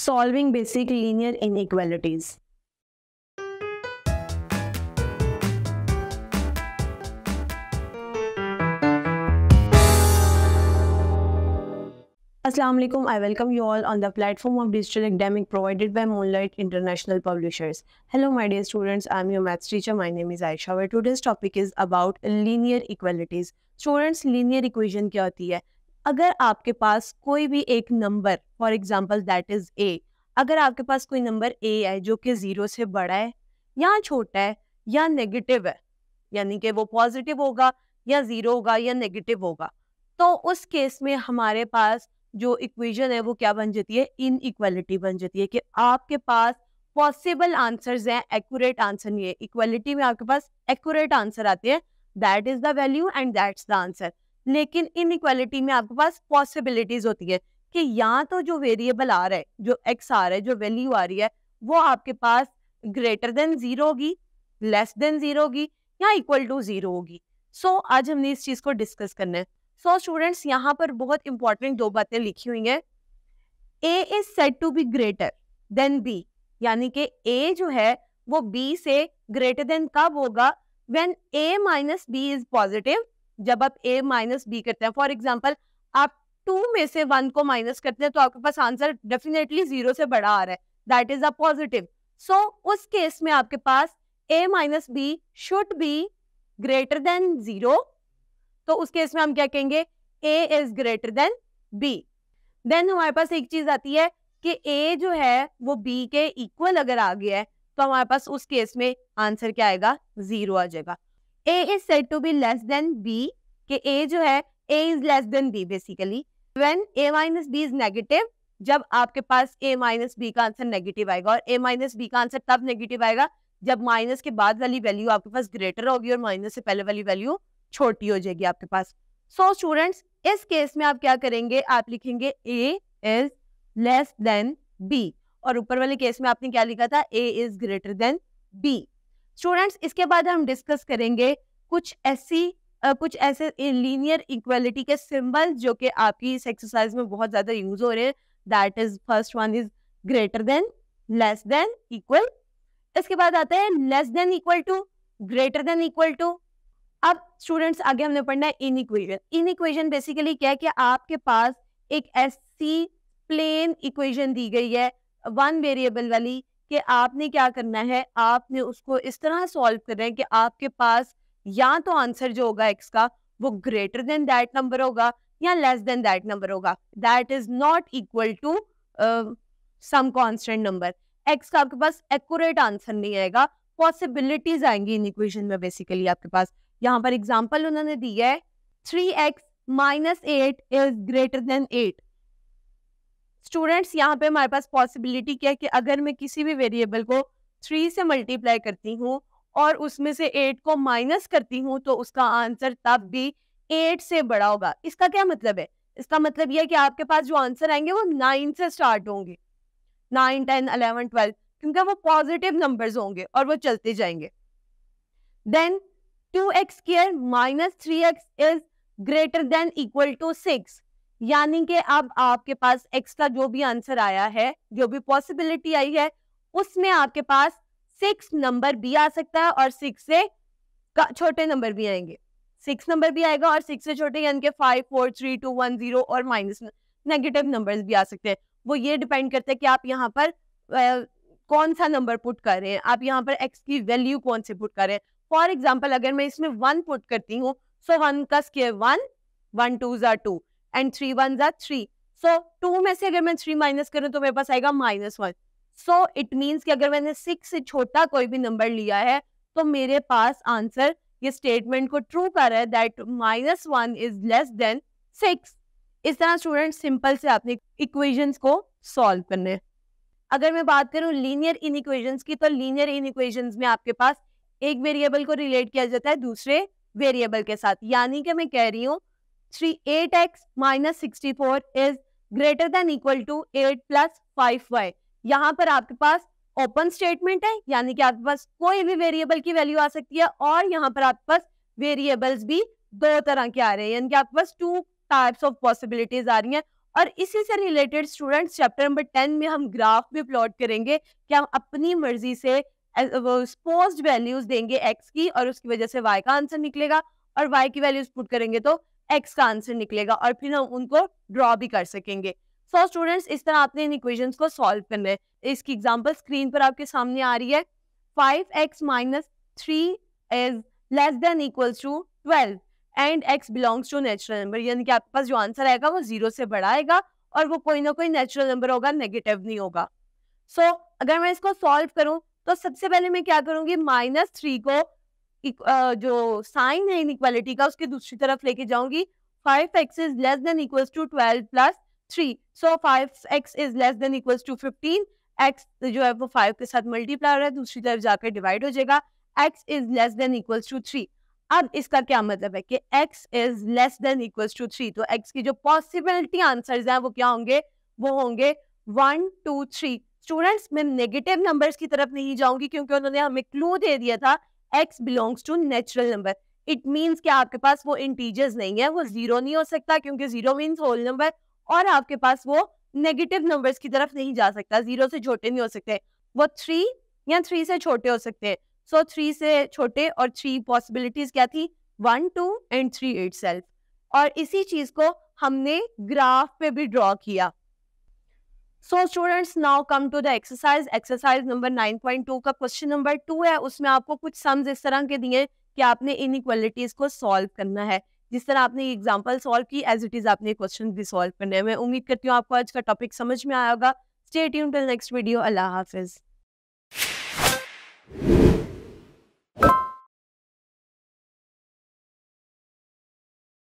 solving basic linear inequalities. Assalamu alaikum. I welcome you all on the platform of digital academic provided by Moonlight International Publishers. Hello, my dear students. I'm your maths teacher. My name is Aisha. Where today's topic is about linear equalities. Students, linear equation क्या होती है अगर आपके पास कोई भी एक number, for example that is a, अगर आपके पास कोई नंबर ए है जो कि ज़ीरो से बड़ा है, या छोटा है, या नेगेटिव है, यानी कि वो पॉजिटिव होगा, या ज़ीरो होगा, या नेगेटिव होगा तो उस केस में हमारे पास जो इक्वेशन है वो क्या बन जाती है? इन इक्वालिटी बन जाती है कि आपके पास पॉसिबल आंसर्स हैं, एक्यूरेट आंसर नहीं है। इक्वालिटी में आपके पास एक्यूरेट आंसर आते हैं, that is the value and that's the answer. लेकिन इन इक्वालिटी में आपके पास पॉसिबिलिटीज होती है कि यहाँ तो जो वेरिएबल आ रहा है जो एक्स आ रहा है जो वैल्यू आ रही है वो आपके पास ग्रेटर देन ज़ीरो होगी लेस देन ज़ीरो होगी या इक्वल टू ज़ीरो होगी। सो आज हमने इस चीज़ को डिस्कस करना है। सो so, स्टूडेंट्स यहाँ पर बहुत इंपॉर्टेंट दो बातें लिखी हुई हैं। A is set to be greater than B यानी कि ए जो है वो बी से ग्रेटर देन कब होगा? When A minus B is positive जब आप ए माइनस बी करते हैं फॉर एग्ज़ाम्पल आप टू में से वन को माइनस करते हैं तो आपके पास आंसर डेफिनेटली ज़ीरो से बड़ा आ रहा है। That is a positive so उस केस में आपके पास A minus B should be greater than zero तो उस केस में हम क्या कहेंगे? A is greater than B then हमारे पास एक चीज़ आती है कि ए जो है, वो बी के इक्वल अगर आ गया है तो हमारे पास उस केस में आंसर क्या आएगा? ज़ीरो आ जाएगा। A is set to B less than B कि ए जो है A is less than B basically when A minus B is negative जब आपके पास ए माइनस बी का आंसर नेगेटिव आएगा और ए माइनस बी का आंसर तब नेगेटिव आएगा जब माइनस के बाद वाली वैल्यू आपके पास ग्रेटर होगी और माइनस से पहले वाली वैल्यू छोटी हो जाएगी आपके पास. सो so, स्टूडेंट्स इस केस में आप क्या करेंगे? आप लिखेंगे A is less than B और ऊपर वाले केस में आपने क्या लिखा था? A is greater than B students इसके बाद हम डिस्कस करेंगे कुछ ऐसी uh, कुछ ऐसे लीनियर इक्वालिटी के सिंबल जो कि आपकी इस एक्सरसाइज में बहुत ज़्यादा यूज़ हो रहे हैं। That is first one is greater than less than equal इसके बाद आता है less than equal to greater than equal to अब स्टूडेंट्स आगे हमने पढ़ना है inequation inequation basically क्या है कि आपके पास एक ऐसी प्लेन इक्वेशन दी गई है वन वेरिएबल वाली कि आपने क्या करना है, आपने उसको इस तरह सॉल्व करना है कि आपके पास या तो आंसर जो होगा एक्स का, वो ग्रेटर देन दैट नंबर होगा या लेस देन दैट नंबर होगा। That is not equal to some constant number X का आपके पास एक्यूरेट आंसर नहीं आएगा। पॉसिबिलिटीज आएँगी इन इक्वेशन में बेसिकली आपके पास। यहाँ पर एग्ज़ाम्पल उन्होंने दी है three X minus eight is greater than eight students, यहाँ पे हमारे पास पॉसिबिलिटी क्या है कि अगर मैं किसी भी वेरिएबल को थ्री से मल्टीप्लाई करती हूँ और उसमें से एट को माइनस करती हूँ तो उसका आंसर तब भी एट से बड़ा होगा। इसका क्या मतलब है? इसका मतलब यह कि आपके पास जो आंसर आएँगे वो नाइन से स्टार्ट होंगे। नाइन, टेन अलेवन ट्वेल्व, क्योंकि वो पॉजिटिव नंबर्स होंगे और वो चलते जाएँगे। Then two X square minus three X is greater than equal to six. यानी कि अब आपके पास एक्स का जो भी आंसर आया है जो भी पॉसिबिलिटी आई है उसमें आपके पास सिक्स नंबर भी आ सकता है और सिक्स से छोटे नंबर भी आएँगे। सिक्स नंबर भी आएगा और सिक्स से छोटे यानी कि five four three two one zero और माइनस नेगेटिव नंबर्स भी आ सकते हैं। वो ये डिपेंड करता है कि आप यहाँ पर आ, कौन सा नंबर पुट कर रहे हैं? आप यहाँ पर एक्स की वैल्यू कौन से पुट कर रहे हैं? फॉर एग्ज़ाम्पल अगर मैं इसमें वन पुट करती हूँ सो वन का स्केयर वन वन टू जार टू एंड थ्री वन जार थ्री सो टू में से अगर मैं थ्री माइनस करूँ तो मेरे पास आएगा minus one so it means कि अगर मैंने सिक्स से छोटा कोई भी नंबर लिया है तो मेरे पास आंसर ये स्टेटमेंट को ट्रू कर रहा है that minus one is less than six इस तरह स्टूडेंट सिंपल से आपने इक्वेशंस को सॉल्व करने। अगर मैं बात करूँ लीनियर इन इक्वेशंस की तो लीनियर इन इक्वेशंस में आपके पास एक वेरिएबल को रिलेट किया जाता है दूसरे वेरिएबल के साथ। यानी कि मैं कह रही हूँ three eight X minus sixty four is greater than equal to eight plus five Y यहाँ पर आपके पास ओपन स्टेटमेंट है, यानी कि आपके पास कोई भी वेरिएबल की वैल्यू आ सकती है और यहाँ पर आपके पास वेरिएबल्स भी दो तरह के आ रहे हैं, यानी कि आपके पास टू टाइप्स ऑफ़ पॉसिबिलिटीज आ रही हैं। और इसी से related students chapter number ten में हम ग्राफ भी प्लॉट करेंगे कि हम अपनी मर्ज़ी से वैल्यूज़ देंगे एक्स की और उसकी वजह से वाई का आंसर निकलेगा और वाई की वैल्यूज़ पुट करेंगे। तो एक्स का आंसर निकलेगा और फिर हम उनको ड्रॉ भी कर सकेंगे। सो so, स्टूडेंट्स इस तरह आपने इन इक्वेशंस को सॉल्व करना है। इसकी एग्जांपल स्क्रीन पर आपके सामने आ रही है। Five X minus three is less than equals to twelve and X belongs to natural number यानी कि आपके पास जो आंसर आएगा वो ज़ीरो से बड़ा आएगा और वो कोई ना कोई नेचुरल नंबर होगा नेगेटिव नहीं होगा। सो so, अगर मैं इसको सॉल्व करूँ तो सबसे पहले मैं क्या करूँगी? माइनस थ्री को जो साइन है इनइक्वालिटी का, उसके दूसरी तरफ़ लेके जाऊँगी। Five X is less than equals to twelve plus three. So five X is less than equals to fifteen. X जो है वो फाइव के साथ मल्टीप्लाई हो रहा है, दूसरी तरफ़ जाकर डिवाइड हो जाएगा। X is less than equals to three. अब इसका क्या मतलब है कि x is less than equals to three? तो x की जो पॉसिबिलिटी आंसर्स हैं वो क्या होंगे? वो होंगे वन, टू, थ्री। स्टूडेंट्स, मैं नेगेटिव नंबर्स की तरफ़ नहीं जाऊँगी क्योंकि उन्होंने हमें क्लू दे दिया था x belongs to natural number it means कि आपके पास वो इंटीजर्स नहीं है, वो ज़ीरो नहीं हो सकता क्योंकि ज़ीरो मीन्स होल नंबर और आपके पास वो नेगेटिव नंबर्स की तरफ़ नहीं जा सकता ज़ीरो से छोटे नहीं हो सकते। वो थ्री या थ्री से छोटे हो सकते हैं। सो थ्री से छोटे और थ्री पॉसिबिलिटीज क्या थी? One two and three it और इसी चीज़ को हमने ग्राफ पे भी ड्रॉ किया। So students now come to the exercise exercise number 9.2 का क्वेश्चन नंबर टू है। उसमें आपको कुछ सम्स इस तरह के दिए कि आपने इन इक्वलिटीज को सॉल्व करना है। जिस तरह आपने एग्ज़ाम्पल सॉल्व की एज इट इज़ आपने क्वेश्चन भी सॉल्व करने हैं। मैं उम्मीद करती हूँ आपको आज का टॉपिक समझ में आया होगा। Stay tune till next video अल्लाह हाफिज़।